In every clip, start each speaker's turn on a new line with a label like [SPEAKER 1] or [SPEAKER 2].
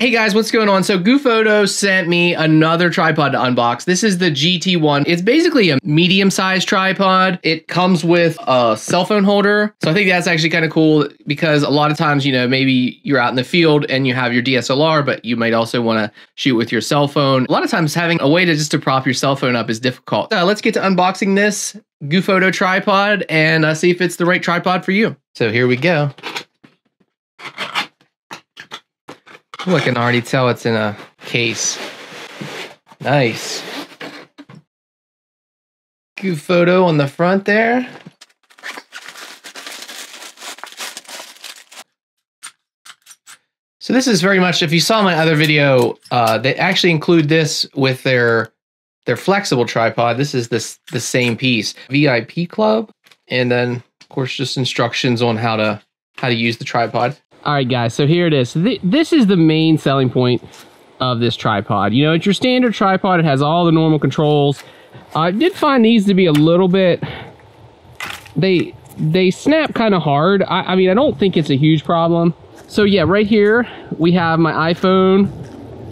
[SPEAKER 1] Hey guys, what's going on? So GooFoto sent me another tripod to unbox. This is the GT1. It's basically a medium-sized tripod. It comes with a cell phone holder. So I think that's actually kind of cool because a lot of times, you know, maybe you're out in the field and you have your DSLR, but you might also want to shoot with your cell phone. A lot of times having a way to just to prop your cell phone up is difficult. Uh, let's get to unboxing this GooFoto tripod and uh, see if it's the right tripod for you. So here we go. Ooh, I can already tell it's in a case. Nice. GooFoto on the front there. So this is very much, if you saw my other video, uh, they actually include this with their their flexible tripod. This is this the same piece. VIP Club. And then, of course, just instructions on how to how to use the tripod. All right, guys, so here it is. this is the main selling point of this tripod. You know, it's your standard tripod. It has all the normal controls. I did find these to be a little bit, they they snap kind of hard. I, I mean, I don't think it's a huge problem. So yeah, right here, we have my iPhone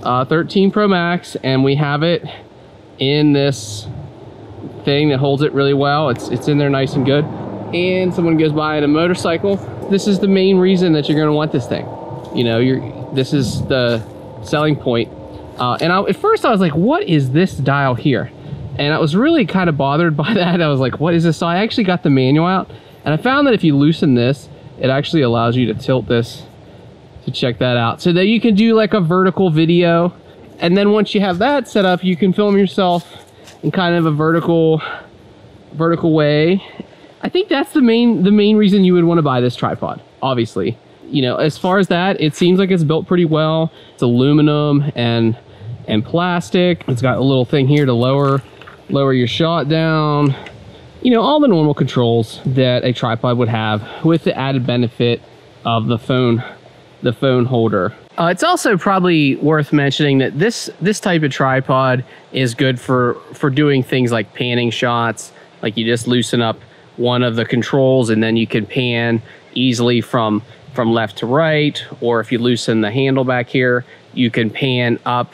[SPEAKER 1] uh, 13 Pro Max, and we have it in this thing that holds it really well. It's, it's in there nice and good. And someone goes by in a motorcycle this is the main reason that you're to want this thing. You know, you're this is the selling point. Uh, and I, at first I was like, what is this dial here? And I was really kind of bothered by that. I was like, what is this? So I actually got the manual out and I found that if you loosen this, it actually allows you to tilt this to check that out. So that you can do like a vertical video. And then once you have that set up, you can film yourself in kind of a vertical vertical way I think that's the main the main reason you would want to buy this tripod, obviously. You know, as far as that, it seems like it's built pretty well. It's aluminum and and plastic. It's got a little thing here to lower lower your shot down. You know, all the normal controls that a tripod would have with the added benefit of the phone the phone holder. Uh, it's also probably worth mentioning that this this type of tripod is good for for doing things like panning shots. Like you just loosen up one of the controls and then you can pan easily from from left to right or if you loosen the handle back here you can pan up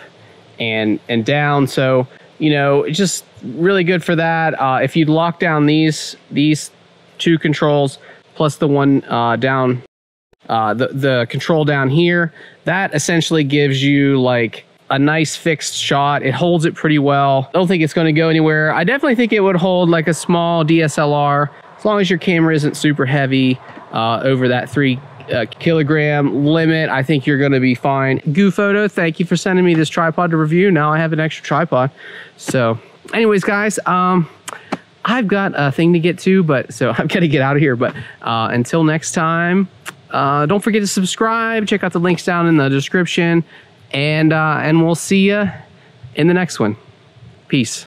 [SPEAKER 1] and and down. So you know it's just really good for that. Uh, if you lock down these these two controls plus the one uh, down uh, the the control down here that essentially gives you like a nice fixed shot. It holds it pretty well. I don't think it's going to go anywhere. I definitely think it would hold like a small DSLR as long as your camera isn't super heavy uh, over that three uh, kilogram limit, I think you're going to be fine. GooFoto, thank you for sending me this tripod to review. Now I have an extra tripod. So anyways, guys, um, I've got a thing to get to, but so I've got to get out of here. But uh, until next time, uh, don't forget to subscribe. Check out the links down in the description and uh, and we'll see you in the next one. Peace.